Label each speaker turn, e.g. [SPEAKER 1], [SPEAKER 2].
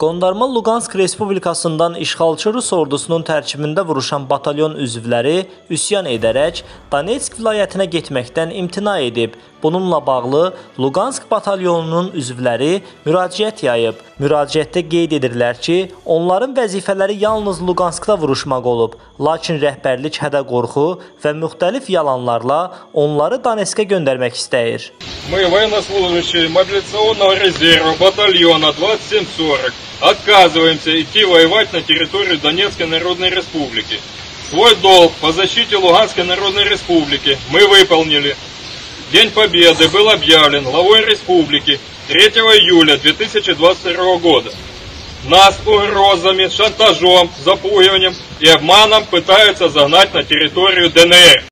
[SPEAKER 1] Qondarma Luqansk Respublikasından işğalçı Rus ordusunun tərkibində vuruşan batalyon üzvləri üsyan edərək Donetsk vilayətinə getməkdən imtina edib. Bununla bağlı Luqansk batalyonunun üzvləri müraciət yayıb. Müraciətdə qeyd edirlər ki, onların vəzifələri yalnız Luqanskda vuruşmaq olub, lakin rəhbərlik hədə-qorxu və müxtəlif yalanlarla onları Donetskə göndərmək istəyir.
[SPEAKER 2] Мы, военнослужащие мобилизационного резерва батальона 2740, отказываемся идти воевать на территорию Донецкой Народной Республики. Свой долг по защите Луганской Народной Республики мы выполнили. День Победы был объявлен главой республики 3 июля 2022 года. Нас угрозами, шантажом, запугиванием и обманом пытаются загнать на территорию ДНР.